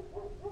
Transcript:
Woof, woof, woof.